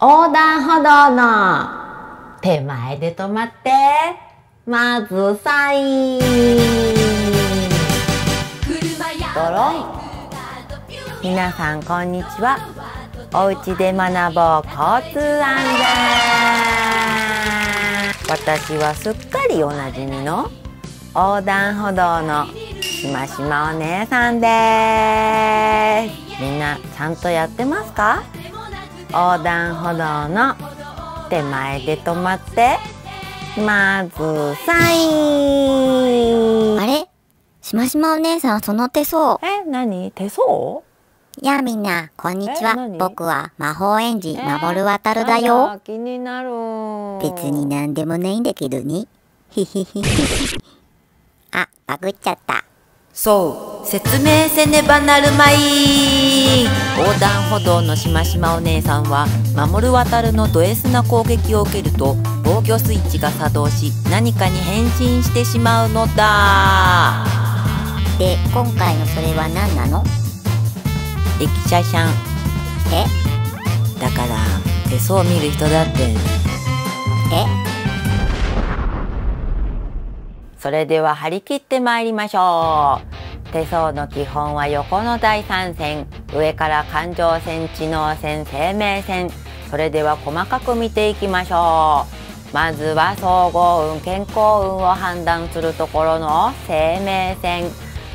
横断歩道の手前で止まって、まずサイン。ドロイ。皆さんこんにちは。お家で学ぼう交通安全。私はすっかりおなじみの横断歩道のしましまお姉さんです。みんなちゃんとやってますか？横断歩道の手前で止まってまずサインあれ？しましまお姉さん、その手相。え何？手相？やあみんな、こんにちは。僕は魔法園児、まるわたるだあよ。ら気になる別になんでもないんだけどね。ひひひひ。あ、バグっちゃった。そう説明せねばなるまい横断歩道のしましまお姉さんは守る渡るのド S な攻撃を受けると防御スイッチが作動し何かに変身してしまうのだ。で、今回のそれは何なの？駅舎シャンえ？だから手相を見る人だって。え？それでは張り切ってまいりましょう手相の基本は横の第三線上から環状線知能線生命線。それでは細かく見ていきましょう。まずは総合運健康運を判断するところの生命線。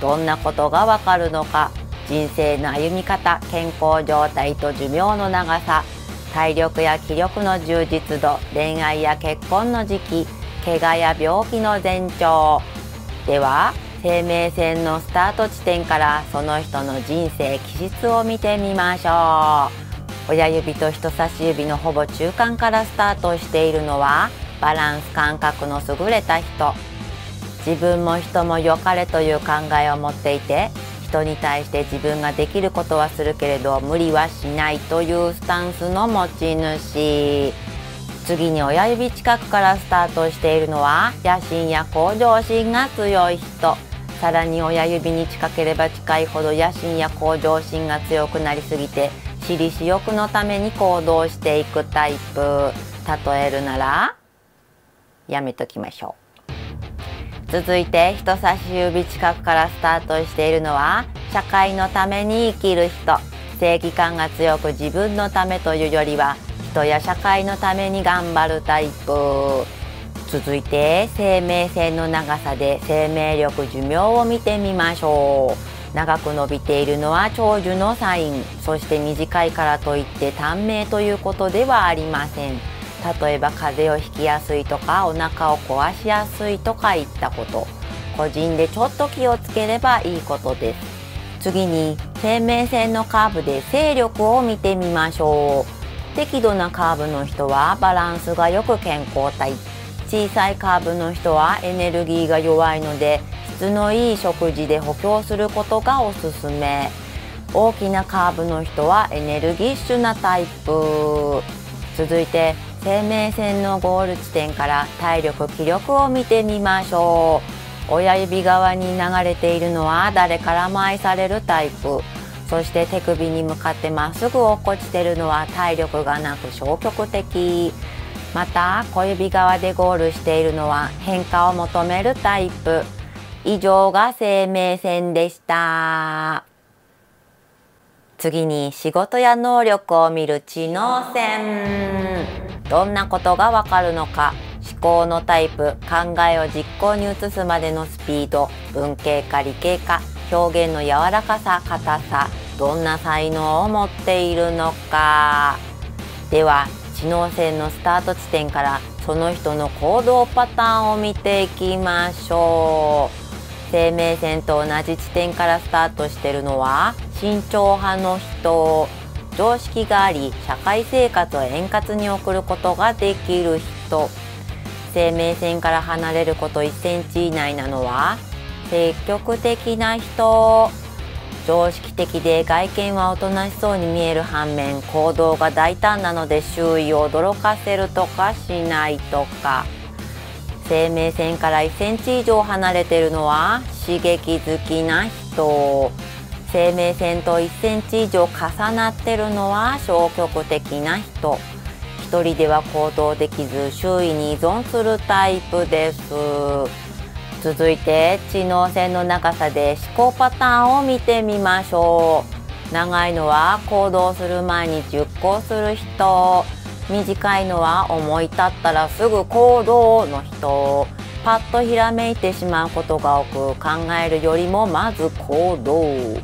どんなことがわかるのか。人生の歩み方健康状態と寿命の長さ。体力や気力の充実度。恋愛や結婚の時期。怪我や病気の前兆。では生命線のスタート地点からその人の人生気質を見てみましょう。親指と人差し指のほぼ中間からスタートしているのはバランス感覚の優れた人。自分も人も良かれという考えを持っていて人に対して自分ができることはするけれど無理はしないというスタンスの持ち主。次に親指近くからスタートしているのは野心や向上心が強い人。さらに親指に近ければ近いほど野心や向上心が強くなりすぎて私利私欲のために行動していくタイプ。例えるならやめときましょう。続いて人差し指近くからスタートしているのは社会のために生きる人。正義感が強く自分のためというよりは人や社会のために頑張るタイプ。続いて生命線の長さで生命力寿命を見てみましょう。長く伸びているのは長寿のサインそして短いからといって短命ということではありません例えば風邪をひきやすいとかお腹を壊しやすいとかいったこと個人でちょっと気をつければいいことです次に生命線のカーブで勢力を見てみましょう適度なカーブの人はバランスがよく健康体小さいカーブの人はエネルギーが弱いので質のいい食事で補強することがおすすめ。大きなカーブの人はエネルギッシュなタイプ。続いて生命線のゴール地点から体力気力を見てみましょう。親指側に流れているのは誰からも愛されるタイプ。そして手首に向かってまっすぐ落っこちてるのは体力がなく消極的。また小指側でゴールしているのは変化を求めるタイプ。以上が生命線でした。次に仕事や能力を見る知能線。どんなことがわかるのか。思考のタイプ。考えを実行に移すまでのスピード。文系か理系か。表現の柔らかさ硬さ。どんな才能を持っているのか。では知能線のスタート地点からその人の行動パターンを見ていきましょう。生命線と同じ地点からスタートしてるのは慎重派の人常識があり社会生活を円滑に送ることができる人。生命線から離れること1センチ以内なのは積極的な人。常識的で外見はおとなしそうに見える反面行動が大胆なので周囲を驚かせるとかしないとか。生命線から1センチ以上離れてるのは刺激好きな人。生命線と1センチ以上重なってるのは消極的な人。一人では行動できず周囲に依存するタイプです。続いて知能線の長さで思考パターンを見てみましょう。長いのは行動する前に熟考する人。短いのは思い立ったらすぐ行動の人。パッとひらめいてしまうことが多く考えるよりもまず行動。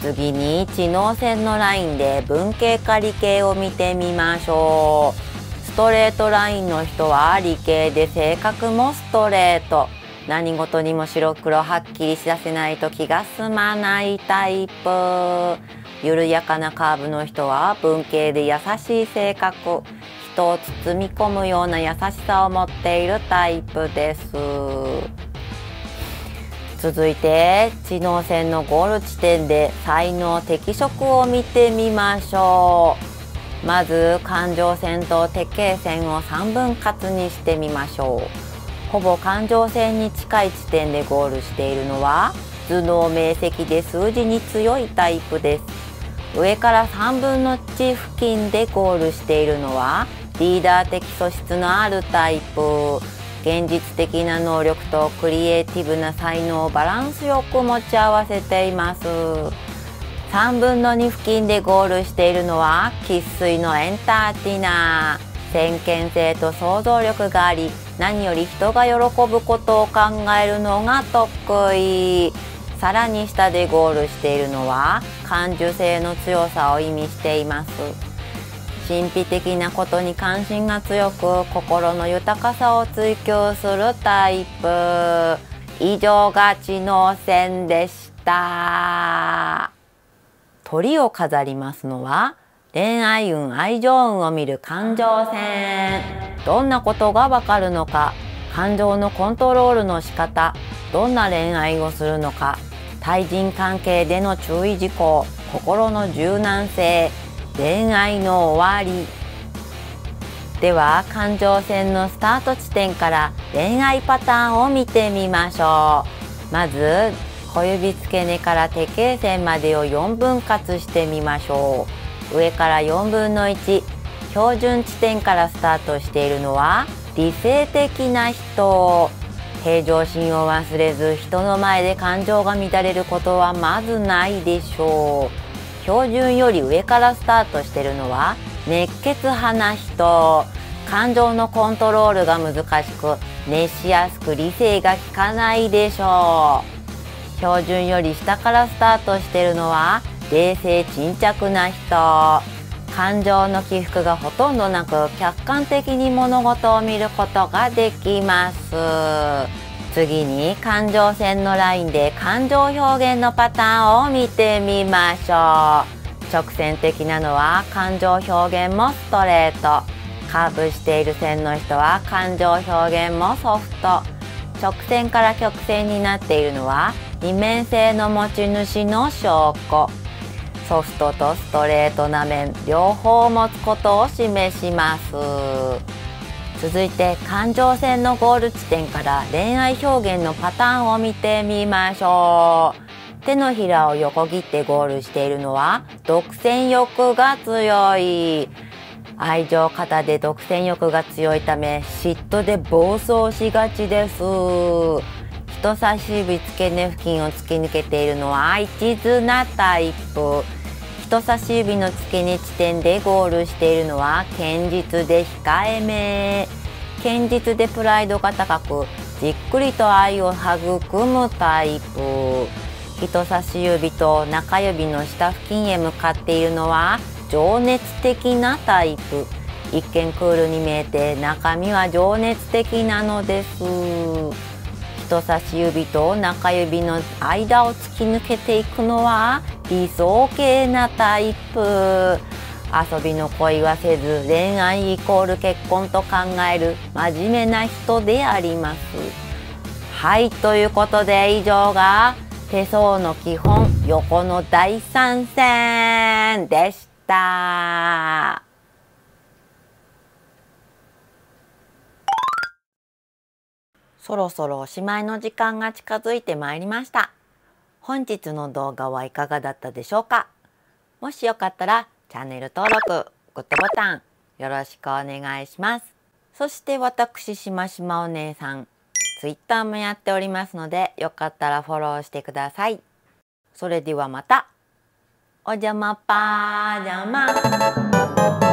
次に知能線のラインで文系か理系を見てみましょう。ストレートラインの人は理系で性格もストレート。何事にも白黒はっきりしだせないと気が済まないタイプ。緩やかなカーブの人は文系で優しい性格。人を包み込むような優しさを持っているタイプです。続いて知能線のゴール地点で才能適色を見てみましょう。まず環状線と鉄形線を3分割にしてみましょう。ほぼ環状線に近い地点でゴールしているのは頭脳明晰で数字に強いタイプです。上から3分の1付近でゴールしているのはリーダー的素質のあるタイプ。現実的な能力とクリエイティブな才能をバランスよく持ち合わせています。3分の2付近でゴールしているのは生粋のエンターテイナー。先見性と想像力があり何より人が喜ぶことを考えるのが得意。さらに下でゴールしているのは感受性の強さを意味しています。神秘的なことに関心が強く心の豊かさを追求するタイプ。以上が知能線でした。鳥を飾りますのは恋愛運愛情運を見る感情線。どんなことがわかるのか感情のコントロールの仕方どんな恋愛をするのか対人関係での注意事項心の柔軟性恋愛の終わり。では環状線のスタート地点から恋愛パターンを見てみましょう。まず小指付け根から手形線までを4分割してみましょう。上から4分の1標準地点からスタートしているのは理性的な人。平常心を忘れず人の前で感情が乱れることはまずないでしょう。標準より上からスタートしてるのは熱血派な人。感情のコントロールが難しく熱しやすく理性が効かないでしょう。標準より下からスタートしてるのは冷静沈着な人。感情の起伏がほとんどなく客観的に物事を見ることができます。次に感情線のラインで感情表現のパターンを見てみましょう。直線的なのは感情表現もストレート。カーブしている線の人は感情表現もソフト。直線から曲線になっているのは二面性の持ち主の証拠。ソフトとストレートな面両方を持つことを示します。続いて感情線のゴール地点から恋愛表現のパターンを見てみましょう。手のひらを横切ってゴールしているのは独占欲が強い。愛情型で独占欲が強いため嫉妬で暴走しがちです。人差し指付け根付近を突き抜けているのは一途なタイプ人差し指の付け根地点でゴールしているのは堅実で控えめ。堅実でプライドが高くじっくりと愛を育むタイプ。人差し指と中指の下付近へ向かっているのは情熱的なタイプ。一見クールに見えて中身は情熱的なのです。人差し指と中指の間を突き抜けていくのは理想系なタイプ。遊びの恋はせず恋愛イコール結婚と考える真面目な人であります。はいということで以上が手相の基本横の第三線でした。そろそろおしまいの時間が近づいてまいりました。本日の動画はいかがだったでしょうか？もしよかったらチャンネル登録、グッドボタン、よろしくお願いします。そして私しましまお姉さんツイッターもやっておりますのでよかったらフォローしてください。それではまた。おじゃまパージャマ